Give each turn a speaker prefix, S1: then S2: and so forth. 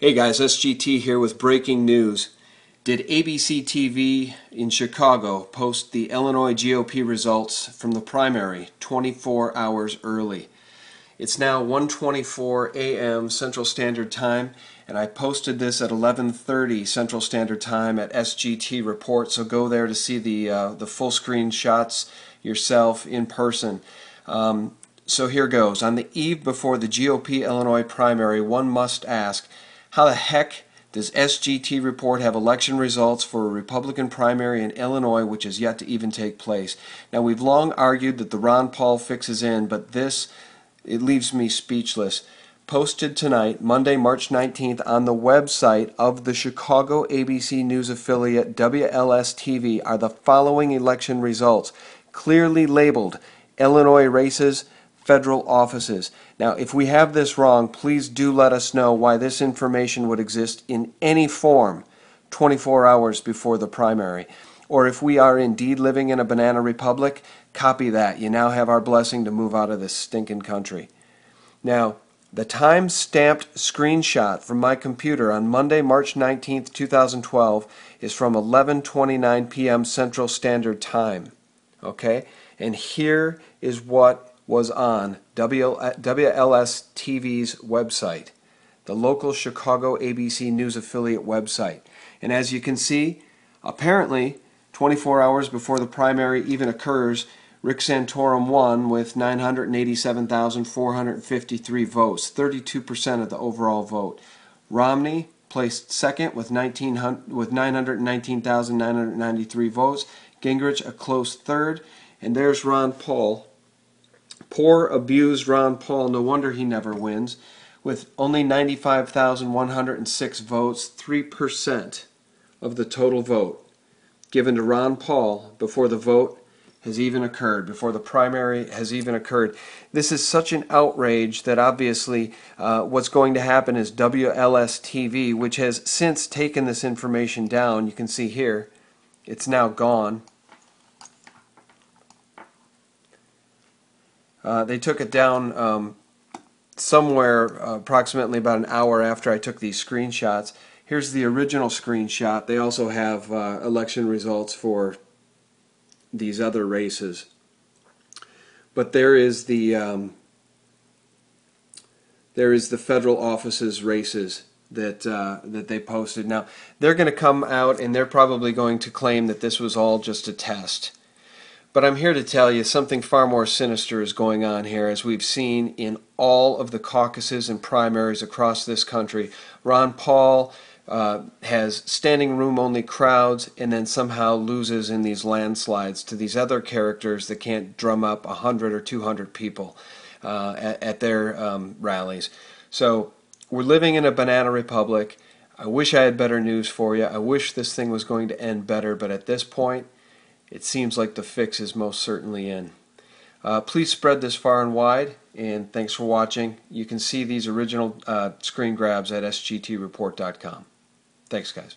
S1: Hey guys, SGT here with breaking news. Did ABC TV in Chicago post the Illinois GOP results from the primary 24 hours early? It's now 1:24 a.m. Central Standard Time and I posted this at 11:30 Central Standard Time at SGT Report, so go there to see the uh, the full screen shots yourself in person. Um, so here goes. On the eve before the GOP Illinois primary, one must ask how the heck does SGT report have election results for a Republican primary in Illinois which is yet to even take place? Now, we've long argued that the Ron Paul fix is in, but this, it leaves me speechless. Posted tonight, Monday, March 19th, on the website of the Chicago ABC News affiliate WLS TV are the following election results, clearly labeled Illinois races federal offices. Now, if we have this wrong, please do let us know why this information would exist in any form 24 hours before the primary. Or if we are indeed living in a banana republic, copy that. You now have our blessing to move out of this stinking country. Now, the time stamped screenshot from my computer on Monday, March 19th, 2012 is from 11:29 p.m. Central Standard Time. Okay? And here is what was on WLS TV's website, the local Chicago ABC News affiliate website. And as you can see, apparently 24 hours before the primary even occurs, Rick Santorum won with 987,453 votes, 32% of the overall vote. Romney placed second with, with 919,993 votes. Gingrich a close third. And there's Ron Paul Poor, abused Ron Paul, no wonder he never wins. With only 95,106 votes, 3% of the total vote given to Ron Paul before the vote has even occurred, before the primary has even occurred. This is such an outrage that obviously uh, what's going to happen is WLS TV, which has since taken this information down, you can see here, it's now gone. Uh, they took it down um, somewhere uh, approximately about an hour after I took these screenshots. Here's the original screenshot. They also have uh, election results for these other races. But there is the um, there is the federal offices races that uh, that they posted. Now they're going to come out and they're probably going to claim that this was all just a test. But I'm here to tell you something far more sinister is going on here, as we've seen in all of the caucuses and primaries across this country. Ron Paul uh, has standing room only crowds and then somehow loses in these landslides to these other characters that can't drum up 100 or 200 people uh, at, at, their um, rallies. So we're living in a banana republic. I wish I had better news for you. I wish this thing was going to end better, but at this point, it seems like the fix is most certainly in. Uh, please spread this far and wide, and thanks for watching. You can see these original uh, screen grabs at sgtreport.com. Thanks, guys.